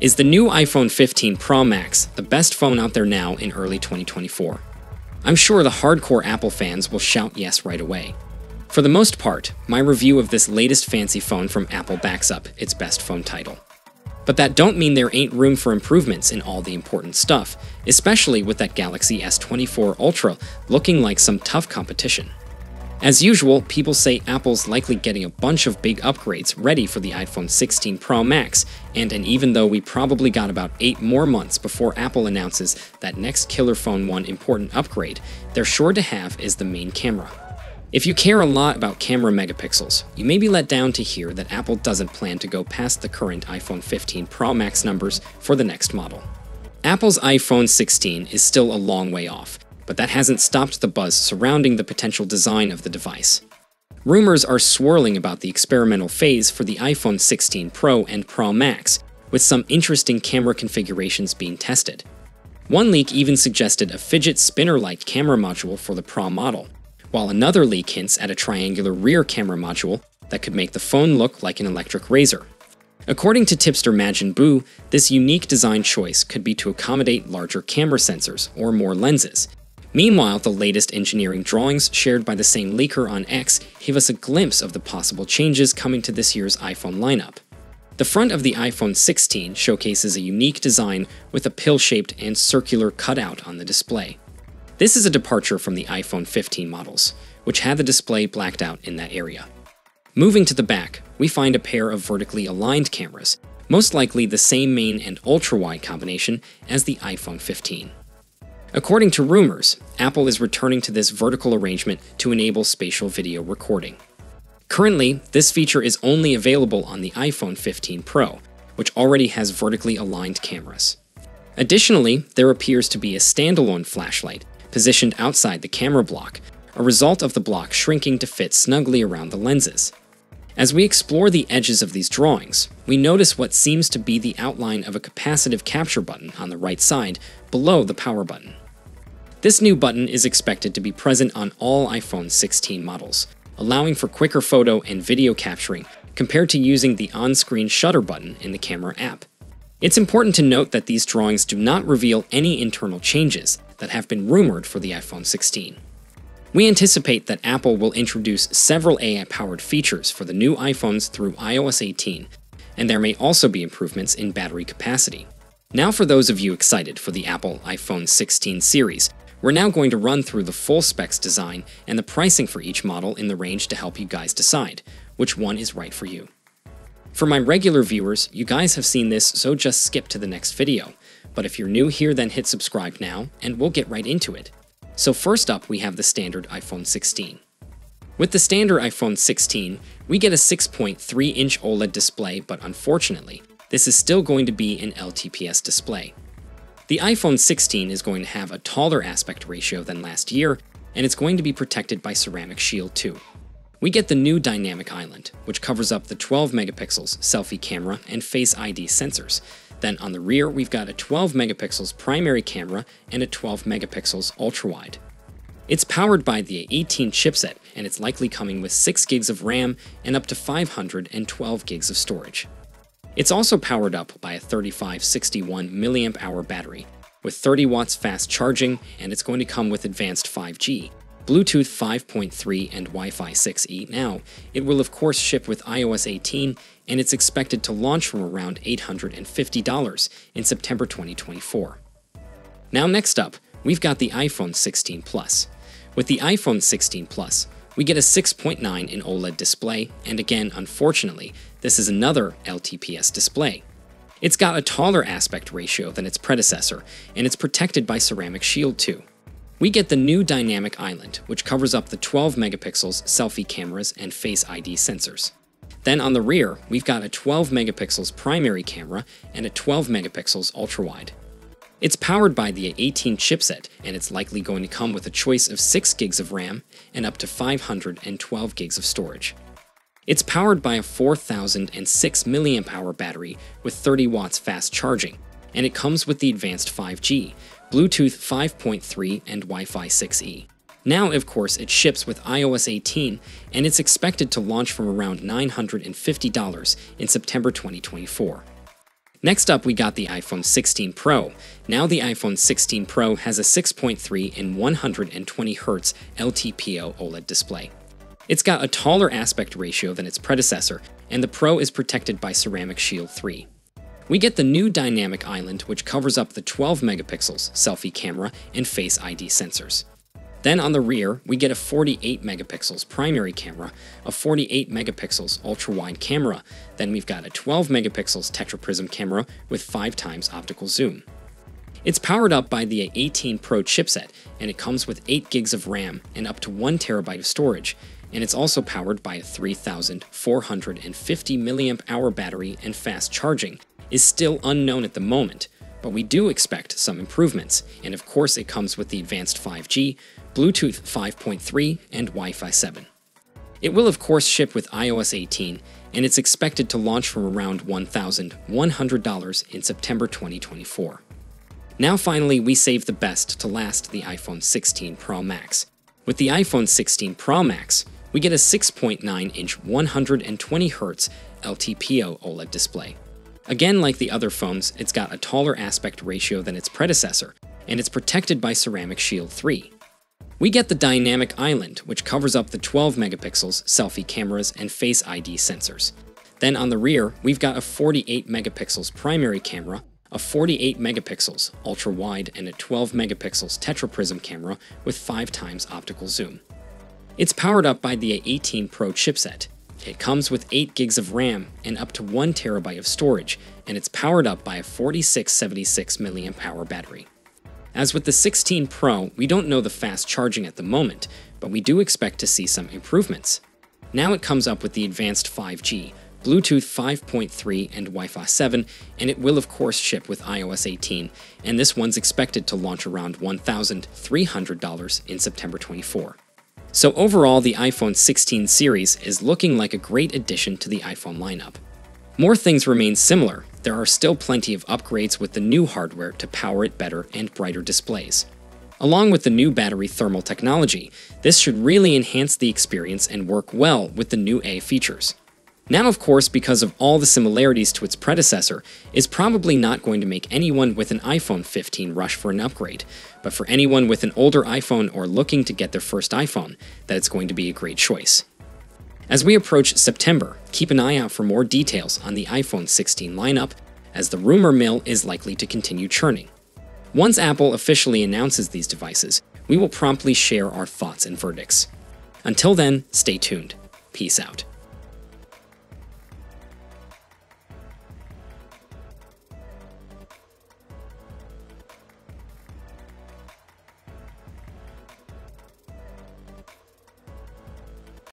Is the new iPhone 15 Pro Max the best phone out there now in early 2024? I'm sure the hardcore Apple fans will shout yes right away. For the most part, my review of this latest fancy phone from Apple backs up its best phone title. But that don't mean there ain't room for improvements in all the important stuff, especially with that Galaxy S24 Ultra looking like some tough competition. As usual, people say Apple's likely getting a bunch of big upgrades ready for the iPhone 16 Pro Max, and, and even though we probably got about 8 more months before Apple announces that next Killer Phone 1 important upgrade, they're sure to have is the main camera. If you care a lot about camera megapixels, you may be let down to hear that Apple doesn't plan to go past the current iPhone 15 Pro Max numbers for the next model. Apple's iPhone 16 is still a long way off, but that hasn't stopped the buzz surrounding the potential design of the device. Rumors are swirling about the experimental phase for the iPhone 16 Pro and Pro Max, with some interesting camera configurations being tested. One leak even suggested a fidget spinner like camera module for the Pro model, while another leak hints at a triangular rear camera module that could make the phone look like an electric razor. According to tipster Majin Bu, this unique design choice could be to accommodate larger camera sensors or more lenses, Meanwhile, the latest engineering drawings shared by the same leaker on X give us a glimpse of the possible changes coming to this year's iPhone lineup. The front of the iPhone 16 showcases a unique design with a pill-shaped and circular cutout on the display. This is a departure from the iPhone 15 models, which had the display blacked out in that area. Moving to the back, we find a pair of vertically aligned cameras, most likely the same main and ultra-wide combination as the iPhone 15. According to rumors, Apple is returning to this vertical arrangement to enable spatial video recording. Currently, this feature is only available on the iPhone 15 Pro, which already has vertically aligned cameras. Additionally, there appears to be a standalone flashlight positioned outside the camera block, a result of the block shrinking to fit snugly around the lenses. As we explore the edges of these drawings, we notice what seems to be the outline of a capacitive capture button on the right side below the power button. This new button is expected to be present on all iPhone 16 models, allowing for quicker photo and video capturing compared to using the on-screen shutter button in the camera app. It's important to note that these drawings do not reveal any internal changes that have been rumored for the iPhone 16. We anticipate that Apple will introduce several AI-powered features for the new iPhones through iOS 18, and there may also be improvements in battery capacity. Now for those of you excited for the Apple iPhone 16 series, we're now going to run through the full specs design and the pricing for each model in the range to help you guys decide which one is right for you. For my regular viewers, you guys have seen this, so just skip to the next video. But if you're new here, then hit subscribe now, and we'll get right into it. So first up, we have the standard iPhone 16. With the standard iPhone 16, we get a 6.3-inch OLED display, but unfortunately, this is still going to be an LTPS display. The iPhone 16 is going to have a taller aspect ratio than last year, and it's going to be protected by Ceramic Shield 2. We get the new Dynamic Island, which covers up the 12 megapixels selfie camera and Face ID sensors. Then on the rear, we've got a 12 megapixels primary camera and a 12 megapixels ultra-wide. It's powered by the 18 chipset, and it's likely coming with 6 gigs of RAM and up to 512 gigs of storage. It's also powered up by a 3561 mAh battery with 30 watts fast charging, and it's going to come with advanced 5G, Bluetooth 5.3 and Wi-Fi 6E. Now, it will of course ship with iOS 18, and it's expected to launch from around $850 in September 2024. Now next up, we've got the iPhone 16 Plus. With the iPhone 16 Plus, we get a 6.9 in OLED display, and again, unfortunately, this is another LTPS display. It's got a taller aspect ratio than its predecessor, and it's protected by Ceramic Shield 2. We get the new Dynamic Island, which covers up the 12 megapixels selfie cameras and Face ID sensors. Then on the rear, we've got a 12 megapixels primary camera and a 12 megapixels ultra-wide. It's powered by the 18 chipset, and it's likely going to come with a choice of 6 gigs of RAM and up to 512 gigs of storage. It's powered by a 4006 mAh battery with 30 watts fast charging, and it comes with the advanced 5G, Bluetooth 5.3, and Wi-Fi 6E. Now, of course, it ships with iOS 18, and it's expected to launch from around $950 in September 2024. Next up, we got the iPhone 16 Pro. Now, the iPhone 16 Pro has a 6.3 and 120Hz LTPO OLED display. It's got a taller aspect ratio than its predecessor, and the Pro is protected by Ceramic Shield 3. We get the new Dynamic Island, which covers up the 12 megapixels selfie camera and Face ID sensors. Then on the rear, we get a 48 megapixels primary camera, a 48 megapixels ultra-wide camera, then we've got a 12 megapixels tetraprism camera with 5 times optical zoom. It's powered up by the 18 Pro chipset, and it comes with 8 gigs of RAM and up to 1 terabyte of storage, and it's also powered by a 3450 mAh battery and fast charging, is still unknown at the moment, but we do expect some improvements, and of course it comes with the advanced 5G, Bluetooth 5.3, and Wi Fi 7. It will, of course, ship with iOS 18, and it's expected to launch from around $1,100 in September 2024. Now, finally, we save the best to last the iPhone 16 Pro Max. With the iPhone 16 Pro Max, we get a 6.9 inch 120Hz LTPO OLED display. Again, like the other phones, it's got a taller aspect ratio than its predecessor, and it's protected by Ceramic Shield 3. We get the Dynamic Island, which covers up the 12 megapixels selfie cameras and Face ID sensors. Then on the rear, we've got a 48 megapixels primary camera, a 48 megapixels ultra wide, and a 12 megapixels tetraprism camera with 5 times optical zoom. It's powered up by the A18 Pro chipset, it comes with 8 gigs of RAM and up to 1 terabyte of storage, and it's powered up by a 4676 mAh battery. As with the 16 Pro, we don't know the fast charging at the moment, but we do expect to see some improvements. Now it comes up with the advanced 5G, Bluetooth 5.3 and Wi-Fi 7, and it will of course ship with iOS 18, and this one's expected to launch around $1,300 in September 24. So overall, the iPhone 16 series is looking like a great addition to the iPhone lineup. More things remain similar, there are still plenty of upgrades with the new hardware to power it better and brighter displays. Along with the new battery thermal technology, this should really enhance the experience and work well with the new A features. Now, of course, because of all the similarities to its predecessor, is probably not going to make anyone with an iPhone 15 rush for an upgrade, but for anyone with an older iPhone or looking to get their first iPhone, that it's going to be a great choice. As we approach September, keep an eye out for more details on the iPhone 16 lineup, as the rumor mill is likely to continue churning. Once Apple officially announces these devices, we will promptly share our thoughts and verdicts. Until then, stay tuned. Peace out.